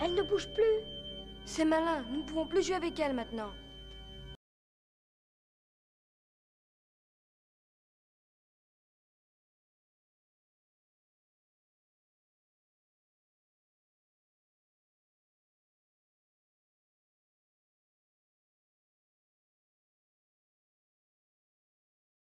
Elle ne bouge plus. C'est malin, nous ne pouvons plus jouer avec elle maintenant.